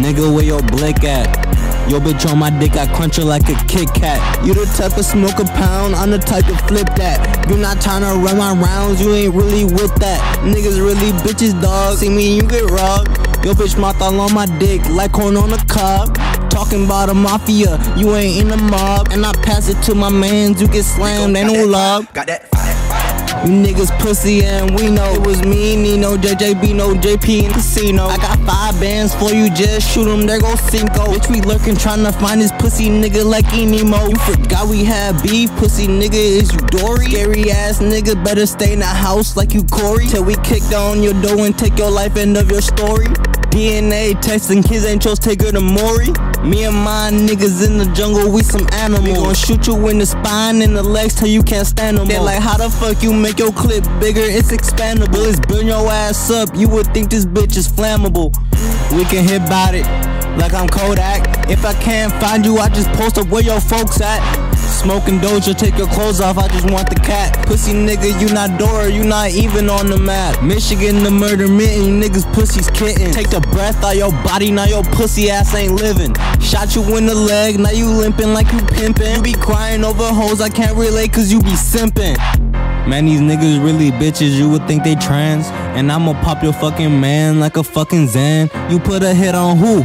Nigga, where your blick at? Yo, bitch on my dick, I crunch her like a Kit Kat. You the type of smoke a pound, I'm the type to flip that. You not trying to run my rounds, you ain't really with that. Niggas really bitches, dog. See me, you get robbed. Yo, bitch, mouth all on my dick, like corn on a cob. Talking about a mafia, you ain't in the mob. And I pass it to my mans, you get slammed, ain't no love. Got that. You niggas pussy and we know it was me, Nino, JJB, no JP in casino. I got five bands for you, just shoot them, there go Cinco. Bitch, we lurking trying to find this pussy nigga like Enemo. You forgot we had beef, pussy nigga, is you Dory? Scary ass nigga, better stay in the house like you Corey. Till we kick down your door and take your life, end of your story. DNA testing kids ain't chose take her to Maury. Me and my niggas in the jungle, we some animals. We gon' shoot you in the spine and the legs till you can't stand no more. They like, how the fuck you make your clip bigger? It's expandable. It's burn your ass up. You would think this bitch is flammable. We can hit about it like I'm Kodak. If I can't find you, I just post up where your folks at. Smoking Doja, take your clothes off, I just want the cat. Pussy nigga, you not Dora, you not even on the map. Michigan, the murder mitten, niggas pussy's kitten. Take the breath out your body, now your pussy ass ain't living. Shot you in the leg, now you limping like you pimping. You be crying over hoes, I can't relate cause you be simping. Man, these niggas really bitches, you would think they trans. And I'ma pop your fucking man like a fucking Xan. You put a hit on who?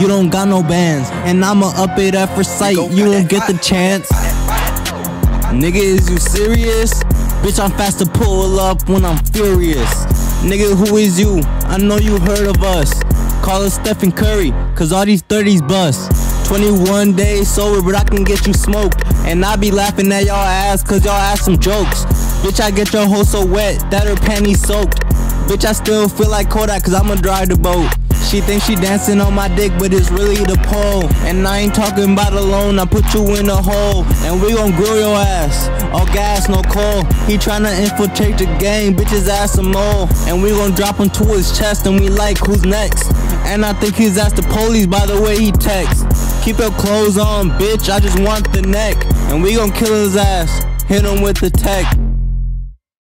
You don't got no bands. And I'ma up it at first sight, you won't get the chance. Nigga, is you serious? Bitch, I'm fast to pull up when I'm furious. Nigga, who is you? I know you heard of us. Call us Stephen Curry, cause all these 30s bust. 21 days sober, but I can get you smoked. And I be laughing at y'all ass, cause y'all ask some jokes. Bitch, I get your hoe so wet that her panties soaked. Bitch, I still feel like Kodak, cause I'ma drive the boat. She thinks she dancing on my dick, but it's really the pole. And I ain't talking about alone, I put you in a hole. And we gon' grill your ass. All gas, no coal. He tryna infiltrate the game, bitches ass some more. And we gon' drop him to his chest, and we like who's next. And I think he's asked the police by the way he texts. Keep your clothes on, bitch, I just want the neck. And we gon' kill his ass, hit him with the tech.